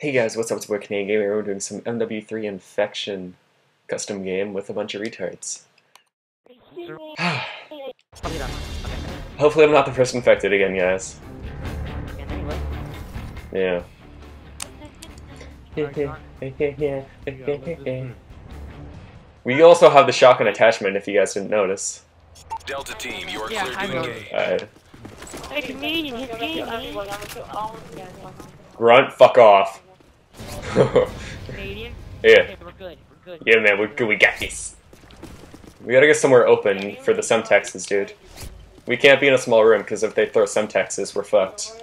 Hey guys, what's up? It's Boy Canadian Gamer. We're doing some MW3 Infection custom game with a bunch of retards. Hopefully I'm not the first infected again, guys. Yeah. we also have the shotgun attachment if you guys didn't notice. Delta team, you are Yeah, clear to engage. Alright. Hey, comedian, his game, man. Grunt, fuck off. Canadian? yeah. Okay, we're good, we're good. Yeah, man, we're good. We got this. We gotta get somewhere open for the Semtexes, dude. We can't be in a small room because if they throw Semtexes, we're fucked.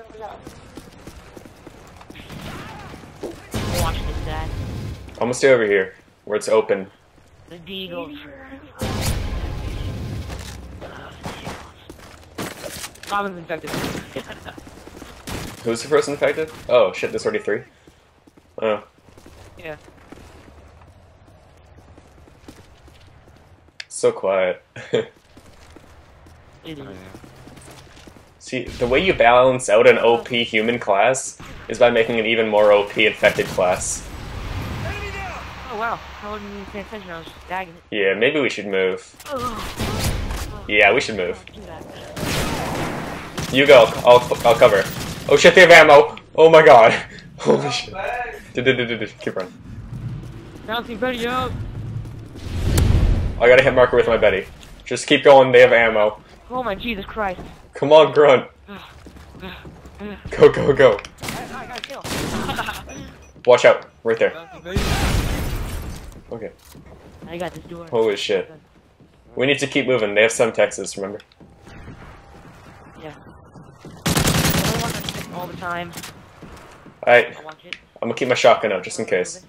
I'm gonna stay over here where it's open. The Deagles. Infected. Who's the first infected? Oh shit, there's already three. Oh, yeah. so quiet. Oh, See, the way you balance out an OP oh. human class is by making an even more OP infected class. Oh wow, I wasn't even paying attention, I was just dagging it. Yeah, maybe we should move. Yeah, we should move. Do that. You go, I'll, I'll cover. Oh shit, they have ammo! Oh my god! Holy shit. Keep running. Bouncing Betty up. I got a hit marker with my Betty. Just keep going, they have ammo. Oh my Jesus Christ. Come on, Grunt. Go, go, go. I, I got killed. Watch out. Right there. Okay. I got this door. Holy shit. We need to keep moving. They have Semtexes, remember? Yeah. I don't want to stick all the time. Alright, I watch it. I'm gonna keep my shotgun out just in case.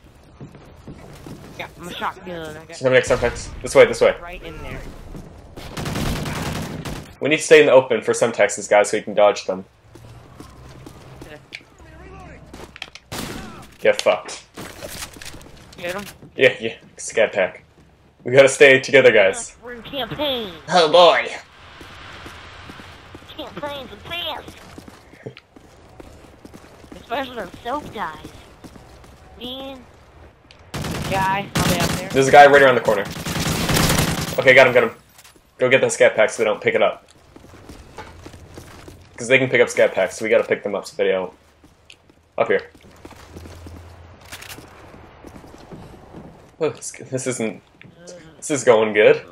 Yeah, I'm a shotgun. I got Some next Semtex. This way, this way. right in there. We need to stay in the open for Semtexes guys so we can dodge them. Get fucked. Get him. Yeah, yeah. Scat pack. We gotta stay together, guys. We're in campaign. Oh boy. Campaign's the best. Especially when soap dies. Man. Guy, I'll be up there. There's a guy right around the corner. Okay, got him, got him. Go get the scat pack so they don't pick it up. Because they can pick up scat packs, so we gotta pick them up so they don't. Up here. Oh, this, this isn't. This is going good.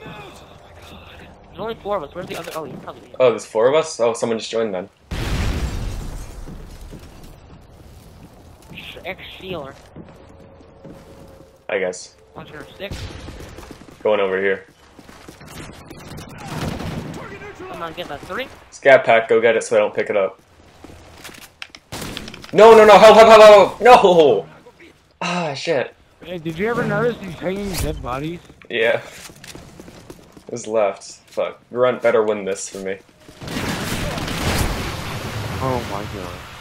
There's only four of us. Where's the other? Oh, he's probably. Oh, there's four of us? Oh, someone just joined then. Ex Sealer. I guess. Hunter six. Going over here. Come on, get that three. Scat pack, go get it so I don't pick it up. No, no, no, help, help, help, help! No! Ah, shit. Hey, did you ever notice these hanging dead bodies? Yeah. Who's left? Fuck. Grunt better win this for me. Oh my god.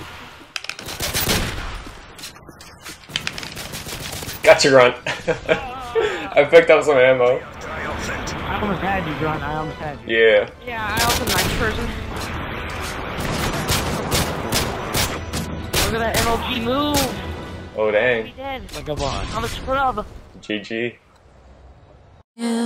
Gotcha, Grunt. I picked up some ammo. I almost had you, John. I almost had you. Yeah. Yeah, I also nice person. Look at that MLG move. Oh, He dang. dead. Like a boss. I'm a scrub. GG. Yeah.